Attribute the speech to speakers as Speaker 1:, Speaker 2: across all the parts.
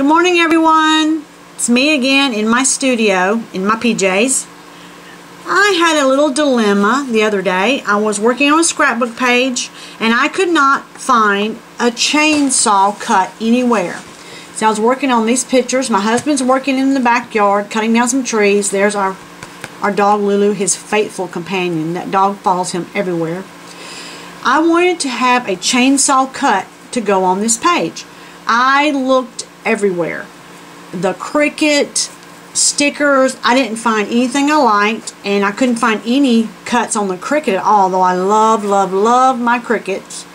Speaker 1: Good morning everyone. It's me again in my studio in my PJs. I had a little dilemma the other day. I was working on a scrapbook page and I could not find a chainsaw cut anywhere. So I was working on these pictures. My husband's working in the backyard cutting down some trees. There's our our dog Lulu, his faithful companion. That dog follows him everywhere. I wanted to have a chainsaw cut to go on this page. I looked everywhere. The Cricut stickers, I didn't find anything I liked, and I couldn't find any cuts on the Cricut at all, though I love, love, love my Cricuts.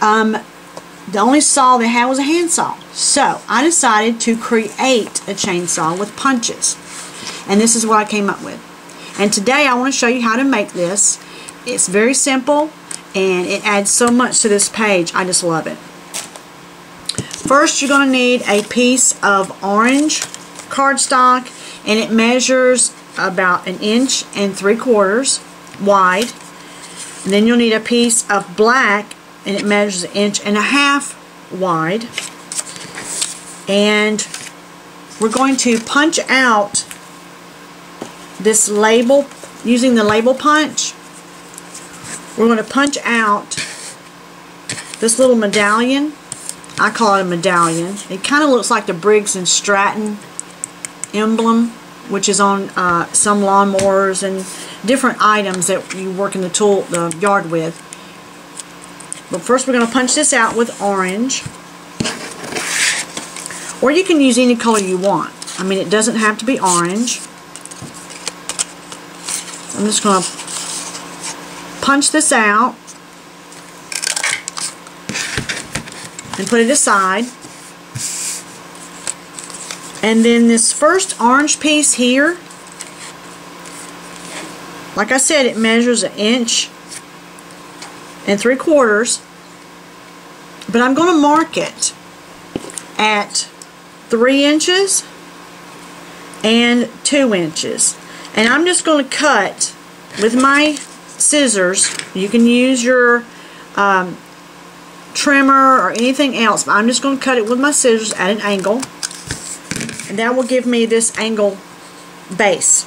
Speaker 1: Um, the only saw they had was a handsaw. So, I decided to create a chainsaw with punches. And this is what I came up with. And today I want to show you how to make this. It's very simple, and it adds so much to this page. I just love it. First, you're going to need a piece of orange cardstock, and it measures about an inch and three quarters wide. And then you'll need a piece of black, and it measures an inch and a half wide. And we're going to punch out this label using the label punch. We're going to punch out this little medallion I call it a medallion. It kind of looks like the Briggs and Stratton emblem, which is on uh, some lawnmowers and different items that you work in the tool, the yard with. But first we're going to punch this out with orange. Or you can use any color you want. I mean, it doesn't have to be orange. I'm just going to punch this out. And put it aside. And then this first orange piece here, like I said, it measures an inch and three quarters. But I'm going to mark it at three inches and two inches. And I'm just going to cut with my scissors. You can use your um, trimmer or anything else. I'm just going to cut it with my scissors at an angle. And that will give me this angle base.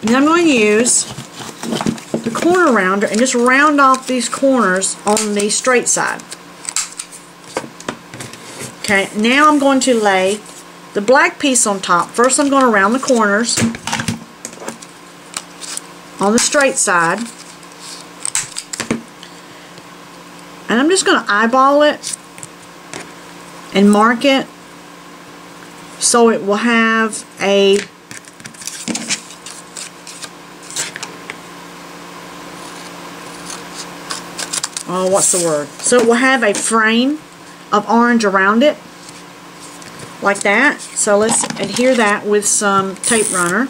Speaker 1: And then I'm going to use the corner rounder and just round off these corners on the straight side. Okay, now I'm going to lay the black piece on top. First I'm going to round the corners on the straight side. And I'm just going to eyeball it and mark it so it will have a oh what's the word? So it will have a frame of orange around it like that. So let's adhere that with some tape runner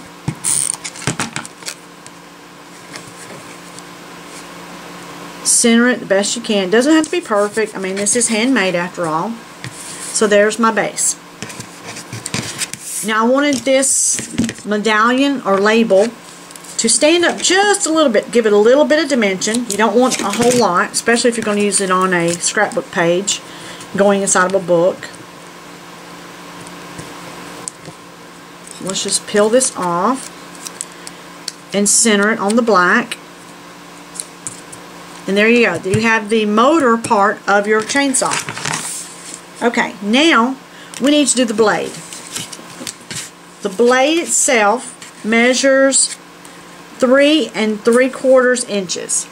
Speaker 1: center it the best you can. It doesn't have to be perfect. I mean, this is handmade after all. So there's my base. Now I wanted this medallion or label to stand up just a little bit. Give it a little bit of dimension. You don't want a whole lot, especially if you're going to use it on a scrapbook page going inside of a book. Let's just peel this off and center it on the black. And there you go. You have the motor part of your chainsaw. Okay, now we need to do the blade. The blade itself measures three and three quarters inches.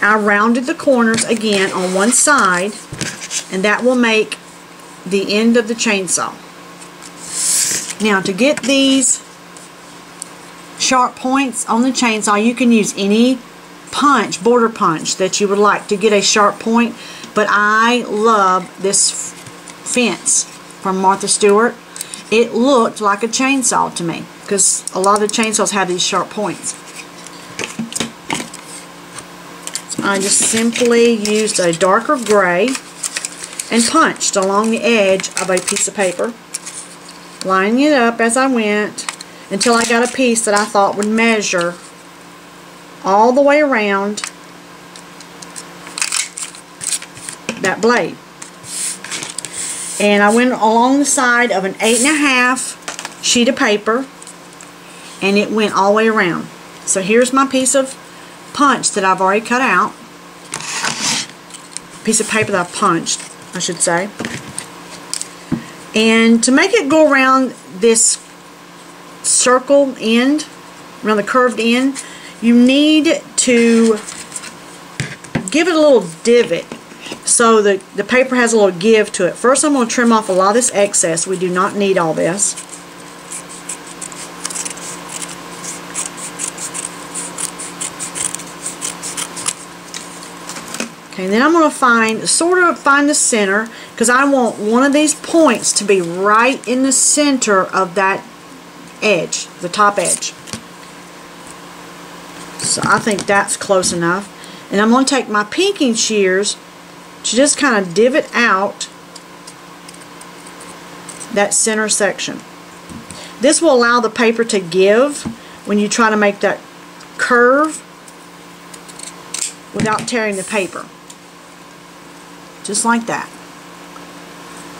Speaker 1: I rounded the corners again on one side and that will make the end of the chainsaw. Now to get these sharp points on the chainsaw you can use any punch, border punch that you would like to get a sharp point. But I love this fence from Martha Stewart. It looked like a chainsaw to me because a lot of the chainsaws have these sharp points. So I just simply used a darker gray and punched along the edge of a piece of paper, lining it up as I went until I got a piece that I thought would measure all the way around that blade. and I went along the side of an eight and a half sheet of paper and it went all the way around. So here's my piece of punch that I've already cut out. Piece of paper that I've punched, I should say. And to make it go around this circle end, around the curved end, you need to give it a little divot so the, the paper has a little give to it. First I'm going to trim off a lot of this excess. We do not need all this. Okay, then I'm going to find, sort of find the center, because I want one of these points to be right in the center of that edge, the top edge. So I think that's close enough. And I'm going to take my pinking shears to just kind of divot out that center section. This will allow the paper to give when you try to make that curve without tearing the paper just like that.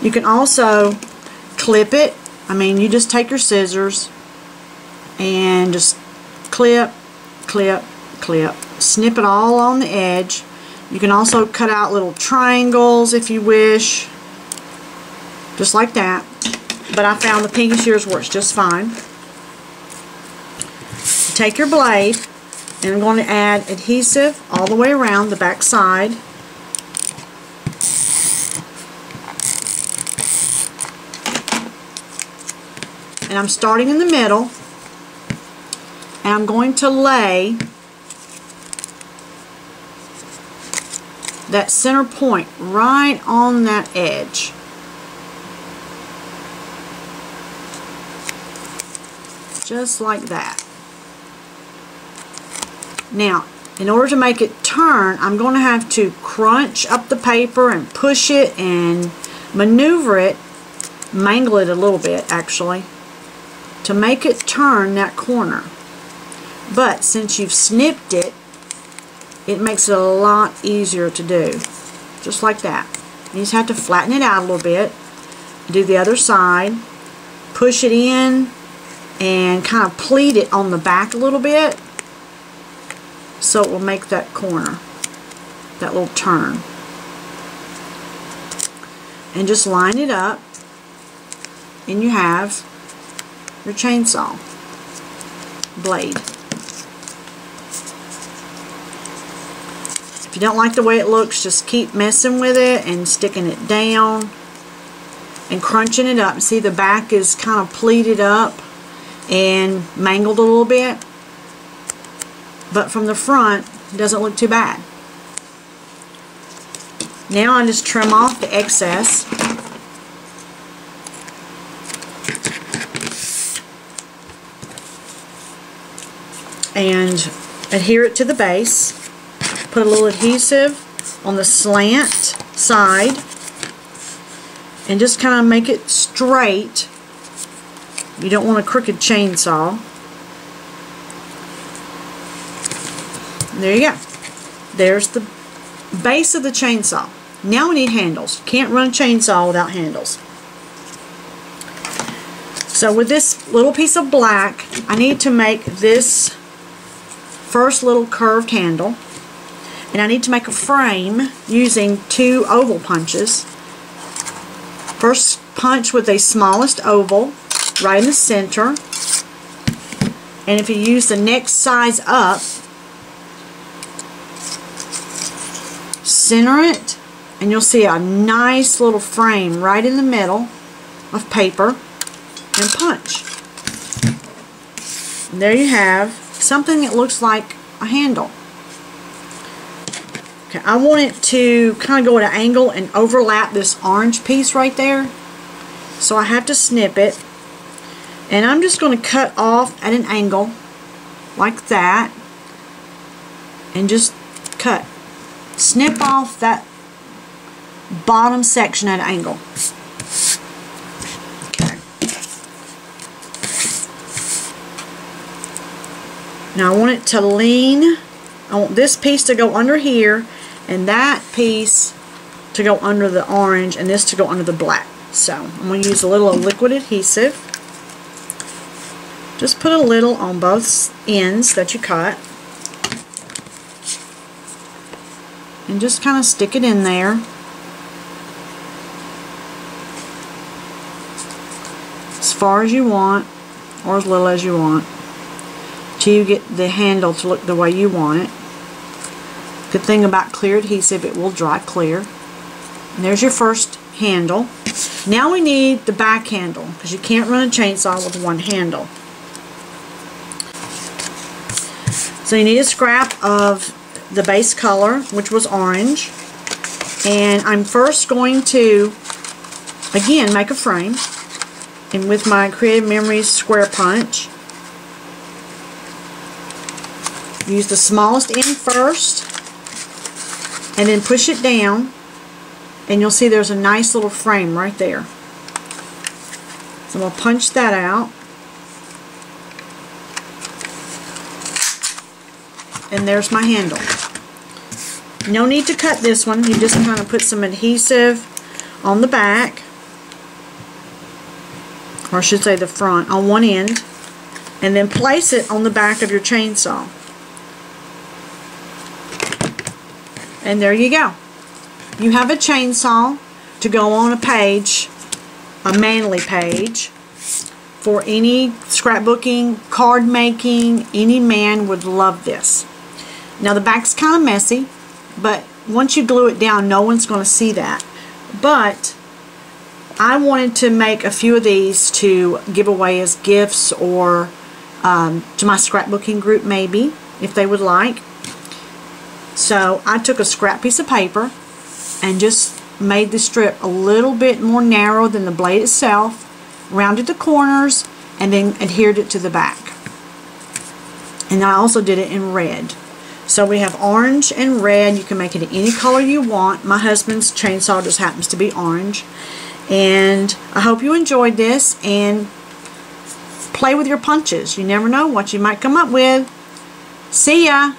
Speaker 1: You can also clip it. I mean, you just take your scissors and just clip, clip, clip. Snip it all on the edge. You can also cut out little triangles if you wish. Just like that. But I found the pinky shears works just fine. Take your blade and I'm going to add adhesive all the way around the back side. and I'm starting in the middle and I'm going to lay that center point right on that edge. Just like that. Now, in order to make it turn, I'm going to have to crunch up the paper and push it and maneuver it, mangle it a little bit actually, to make it turn that corner. But since you've snipped it, it makes it a lot easier to do. Just like that. You just have to flatten it out a little bit. Do the other side. Push it in and kind of pleat it on the back a little bit so it will make that corner, that little turn. And just line it up and you have your chainsaw blade. You don't like the way it looks, just keep messing with it and sticking it down and crunching it up. See the back is kind of pleated up and mangled a little bit. But from the front, it doesn't look too bad. Now I just trim off the excess. and adhere it to the base. Put a little adhesive on the slant side and just kind of make it straight. You don't want a crooked chainsaw. There you go. There's the base of the chainsaw. Now we need handles. Can't run a chainsaw without handles. So with this little piece of black, I need to make this first little curved handle. And I need to make a frame using two oval punches. First punch with the smallest oval right in the center. And if you use the next size up, center it, and you'll see a nice little frame right in the middle of paper and punch. And there you have something that looks like a handle. Okay, I want it to kind of go at an angle and overlap this orange piece right there. So I have to snip it. And I'm just going to cut off at an angle like that. And just cut. Snip off that bottom section at an angle. Okay. Now I want it to lean. I want this piece to go under here and that piece to go under the orange and this to go under the black. So I'm going to use a little liquid adhesive. Just put a little on both ends that you cut. And just kind of stick it in there. As far as you want, or as little as you want. Till you get the handle to look the way you want it. Good thing about clear adhesive, it will dry clear. And there's your first handle. Now we need the back handle because you can't run a chainsaw with one handle. So you need a scrap of the base color, which was orange. And I'm first going to, again, make a frame. And with my Creative Memories square punch, use the smallest end first and then push it down and you'll see there's a nice little frame right there. So I'm going to punch that out. And there's my handle. No need to cut this one. You just kind of put some adhesive on the back. Or I should say the front, on one end. And then place it on the back of your chainsaw. And there you go. You have a chainsaw to go on a page, a manly page, for any scrapbooking, card making, any man would love this. Now the back's kind of messy, but once you glue it down, no one's going to see that. But I wanted to make a few of these to give away as gifts or um, to my scrapbooking group maybe, if they would like. So I took a scrap piece of paper and just made the strip a little bit more narrow than the blade itself, rounded the corners, and then adhered it to the back. And I also did it in red. So we have orange and red. You can make it any color you want. My husband's chainsaw just happens to be orange. And I hope you enjoyed this and play with your punches. You never know what you might come up with. See ya!